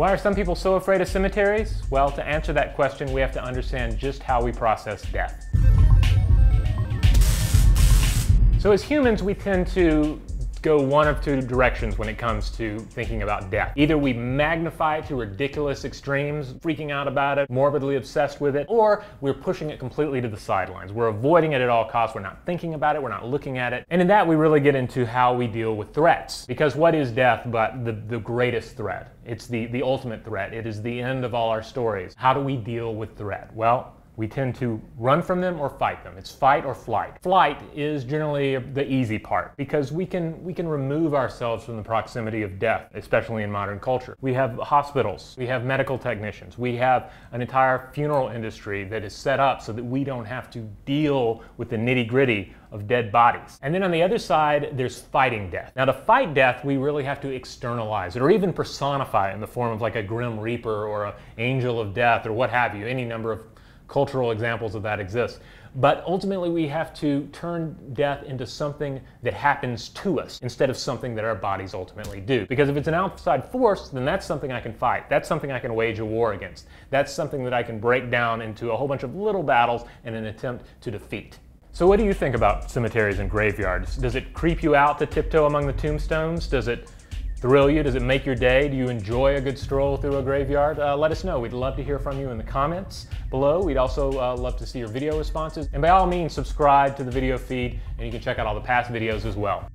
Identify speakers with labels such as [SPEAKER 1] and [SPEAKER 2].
[SPEAKER 1] Why are some people so afraid of cemeteries? Well, to answer that question, we have to understand just how we process death. So as humans, we tend to go one of two directions when it comes to thinking about death. Either we magnify it to ridiculous extremes, freaking out about it, morbidly obsessed with it, or we're pushing it completely to the sidelines. We're avoiding it at all costs. We're not thinking about it. We're not looking at it. And in that, we really get into how we deal with threats. Because what is death but the, the greatest threat? It's the, the ultimate threat. It is the end of all our stories. How do we deal with threat? Well, we tend to run from them or fight them. It's fight or flight. Flight is generally the easy part because we can we can remove ourselves from the proximity of death, especially in modern culture. We have hospitals, we have medical technicians, we have an entire funeral industry that is set up so that we don't have to deal with the nitty-gritty of dead bodies. And then on the other side, there's fighting death. Now to fight death, we really have to externalize it or even personify it in the form of like a grim reaper or an angel of death or what have you, any number of cultural examples of that exist. But ultimately, we have to turn death into something that happens to us instead of something that our bodies ultimately do. Because if it's an outside force, then that's something I can fight. That's something I can wage a war against. That's something that I can break down into a whole bunch of little battles in an attempt to defeat. So, what do you think about cemeteries and graveyards? Does it creep you out to tiptoe among the tombstones? Does it thrill you? Does it make your day? Do you enjoy a good stroll through a graveyard? Uh, let us know. We'd love to hear from you in the comments below. We'd also uh, love to see your video responses. And by all means, subscribe to the video feed and you can check out all the past videos as well.